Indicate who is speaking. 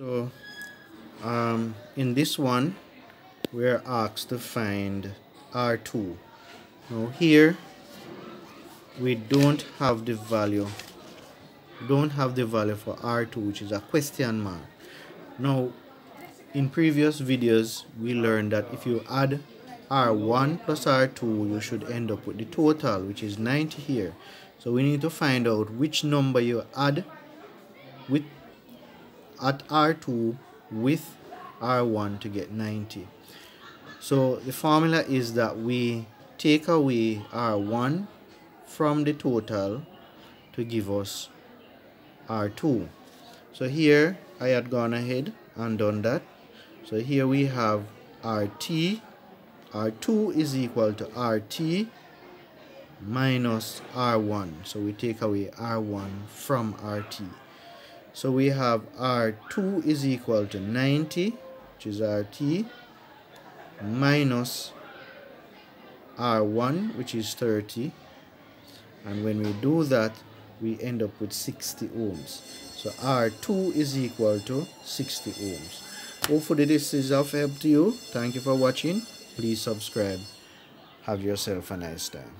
Speaker 1: So um, in this one, we're asked to find R2. Now here, we don't have the value, don't have the value for R2, which is a question mark. Now, in previous videos, we learned that if you add R1 plus R2, you should end up with the total, which is 90 here. So we need to find out which number you add with at R2 with R1 to get 90. So the formula is that we take away R1 from the total to give us R2. So here I had gone ahead and done that. So here we have RT. R2 is equal to RT minus R1. So we take away R1 from RT. So we have R2 is equal to 90, which is RT, minus R1, which is 30. And when we do that, we end up with 60 ohms. So R2 is equal to 60 ohms. Hopefully this is of help to you. Thank you for watching. Please subscribe. Have yourself a nice time.